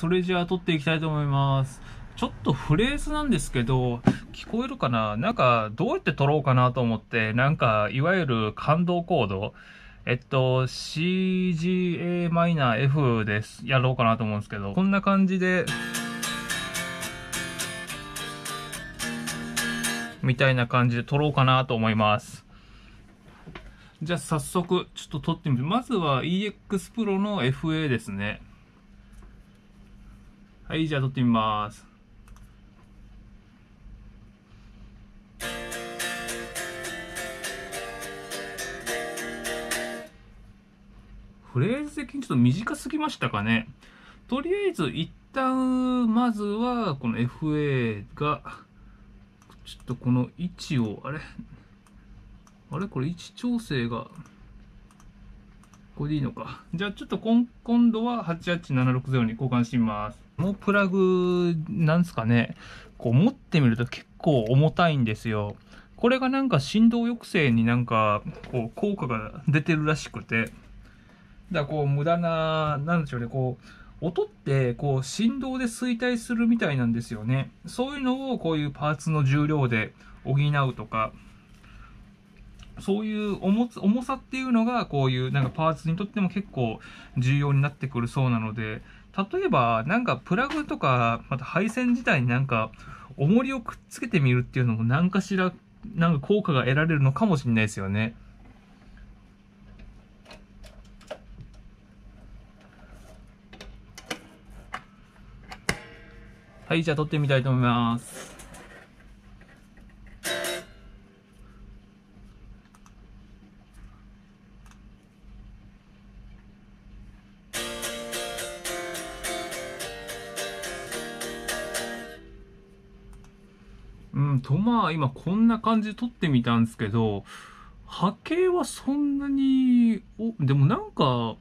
それじゃあ撮っていきたいと思います。ちょっとフレーズなんですけど、聞こえるかな？なんか、どうやって撮ろうかなと思って、なんか、いわゆる感動コード、えっと、CGAmF です。やろうかなと思うんですけど、こんな感じで、みたいな感じで撮ろうかなと思います。じゃあ早速、ちょっと撮ってみて、まずは EX Pro の FA ですね。はい、じゃあ撮ってみます。フレーズ的にちょっと短すぎましたかね？とりあえず一旦、まずはこの FA が、ちょっとこの位置を、あれ？あれ？これ位置調整が、これでいいのか。じゃあちょっと今今度は88760に交換してみます。このプラグ、なんですかね、こう持ってみると結構重たいんですよ。これがなんか振動抑制になんか、こう効果が出てるらしくて、だからこう無駄な、なんでしょうね、こう、音ってこう振動で衰退するみたいなんですよね。そういうのをこういうパーツの重量で補うとか、そういう重重さっていうのがこういうなんかパーツにとっても結構重要になってくるそうなので、例えばなんかプラグとか、また配線自体になんか重りをくっつけてみるっていうのも何かしらなんか効果が得られるのかもしれないですよね。はい、じゃあ撮ってみたいと思います。うん、とまあ今こんな感じで撮ってみたんですけど、波形はそんなに、お、でもなんか、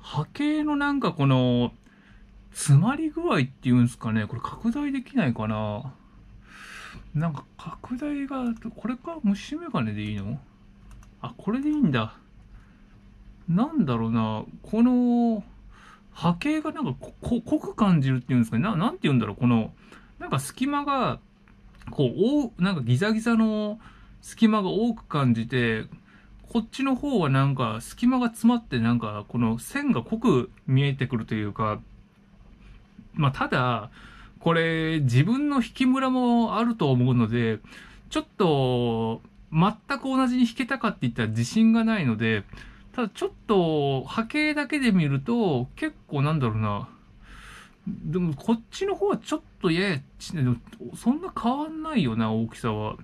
波形のなんかこの、詰まり具合っていうんですかね、これ拡大できないかな。なんか拡大が、これか虫眼鏡でいいの？あ、これでいいんだ。なんだろうな、この、波形がなんかこ濃く感じるっていうんですかね、ななんて言うんだろう、この、なんか隙間が、こう、おなんかギザギザの隙間が多く感じて、こっちの方はなんか隙間が詰まってなんかこの線が濃く見えてくるというか、まあただ、これ自分の引きムラもあると思うので、ちょっと全く同じに弾けたかって言ったら自信がないので、ただちょっと波形だけで見ると結構なんだろうな、でもこっちの方はちょっとややち、でもそんな変わんないよな、大きさは。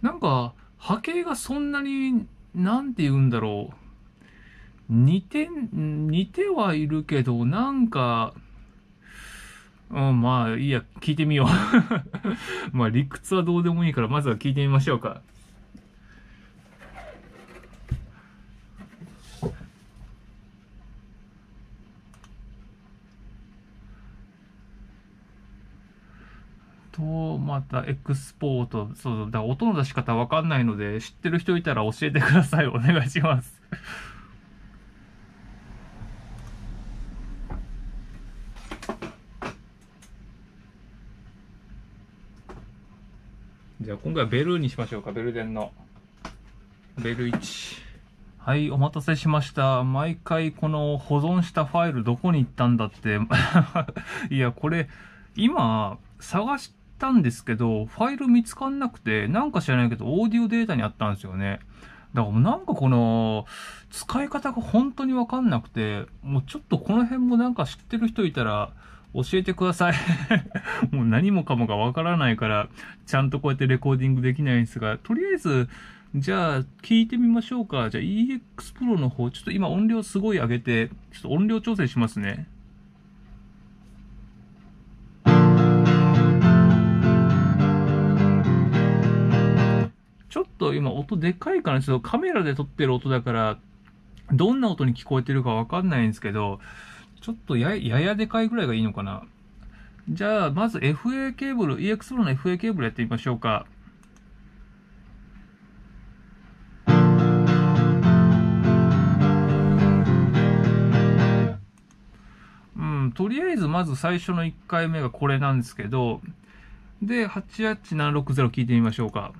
なんか、波形がそんなに、なんて言うんだろう。似て、似てはいるけど、なんか、うん、まあいいや、聞いてみよう。まあ理屈はどうでもいいから、まずは聞いてみましょうか。と、またエクスポート、そう、だ音の出し方わかんないので、知ってる人いたら教えてください。お願いします。じゃあ今回はベルにしましょうか、ベルデンの。ベル1。はい、お待たせしました。毎回この保存したファイルどこに行ったんだって。いや、これ、今、探してたんですけど、ファイル見つかんなくて、なんか知らないけど、オーディオデータにあったんですよね。だからなんかこの、使い方が本当にわかんなくて、もうちょっとこの辺もなんか知ってる人いたら、教えてください。もう何もかもがわからないから、ちゃんとこうやってレコーディングできないんですが、とりあえず、じゃあ、聞いてみましょうか。じゃあ、EX Pro の方、ちょっと今音量すごい上げて、ちょっと音量調整しますね。ちょっと今音でかいかなちょっとカメラで撮ってる音だから、どんな音に聞こえてるかわかんないんですけど、ちょっとやややでかいぐらいがいいのかな。じゃあ、まず FA ケーブル、EXO の FA ケーブルやってみましょうか。うん、、とりあえずまず最初の1回目がこれなんですけど、で、88760聞いてみましょうか。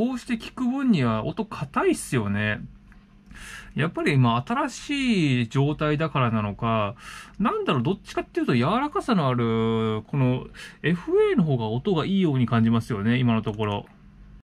こうして聞く分には音硬いっすよね。やっぱり今新しい状態だからなのか、なんだろう、どっちかっていうと柔らかさのある、この FA の方が音がいいように感じますよね、今のところ。